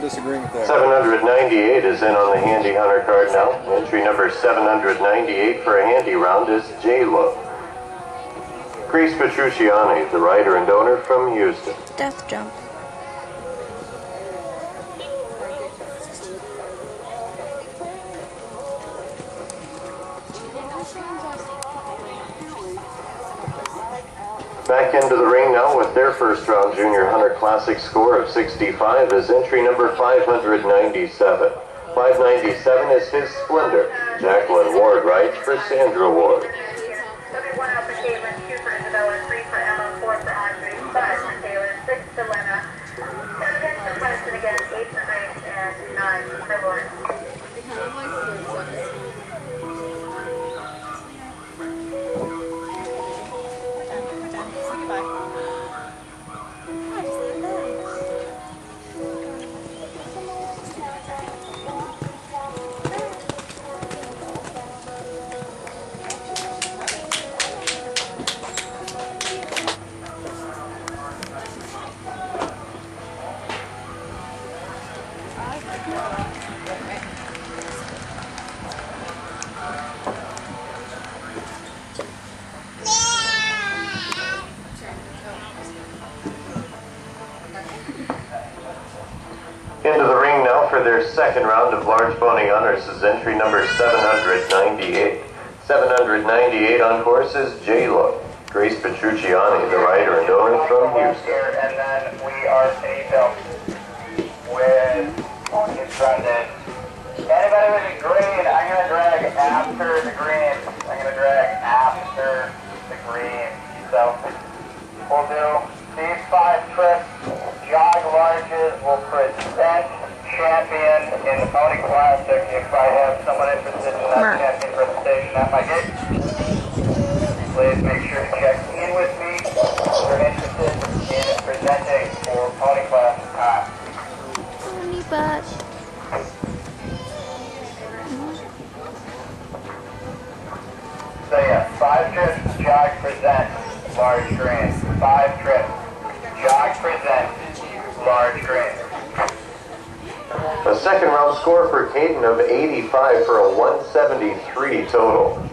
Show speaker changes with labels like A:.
A: disagree with that.
B: 798 is in on the Handy Hunter card now. Entry number 798 for a handy round is J-Lo. Grace Petrucciani, the writer and donor from Houston.
C: Death jump.
B: Back into the ring now with their first round Junior Hunter Classic score of 65 is entry number 597. 597 is his Splendor. Jacqueline Ward writes for Sandra Ward.
D: W1 out for Caitlin, 2 for Isabella,
B: Into the ring now for their second round of large pony honors is entry number 798. 798 on course is J-Lo. Grace Petrucciani, the and donor from Houston.
E: and then we are Brendan. Anybody with a green, I'm gonna drag after the green. I'm gonna drag after the green. So we'll do these five trips. Jog larges will present champion in the Pony Classic. If I have someone interested in that champion presentation at my gate, please make sure to check in with me if you're interested in presenting for Pony Classic five trips, jog present, large green. Five trips, jog present, large green.
B: A second round score for Caden of 85 for a 173 total.